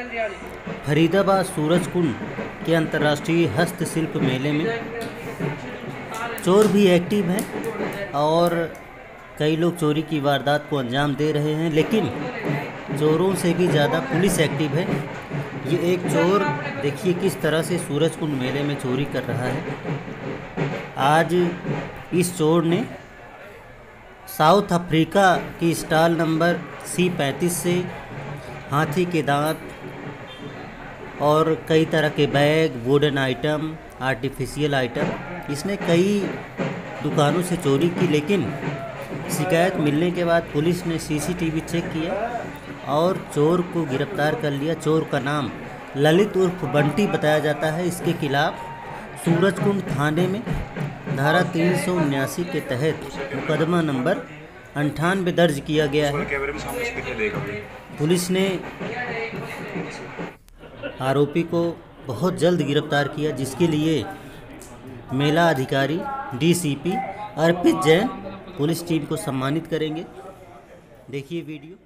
फरीदाबाद सूरजकुंड के अंतर्राष्ट्रीय हस्तशिल्प मेले में चोर भी एक्टिव हैं और कई लोग चोरी की वारदात को अंजाम दे रहे हैं, लेकिन चोरों से भी ज़्यादा पुलिस एक्टिव है। ये एक चोर देखिए किस तरह से सूरजकुंड मेले में चोरी कर रहा है। आज इस चोर ने साउथ अफ्रीका की स्टॉल नंबर सी पैंतीस से हाथी के दांत और कई तरह के bag wooden item artificial item इसने कई दुकानों से चोरी की लेकिन शिकायत मिलने के बाद पुलिस ने सीसीटीवी चेक किया और चोर को गिरफ़्तार कर लिया। चोर का नाम ललित उर्फ़ बंटी बताया जाता है। इसके खिलाफ सूरजकुंड थाने में धारा तीन सौ उन्यासी के तहत मुकदमा नंबर अंठानवे दर्ज किया गया है? पुलिस ने आरोपी को बहुत जल्द गिरफ़्तार किया, जिसके लिए मेला अधिकारी, DCP Arpit Jain police team को सम्मानित करेंगे। देखिए वीडियो।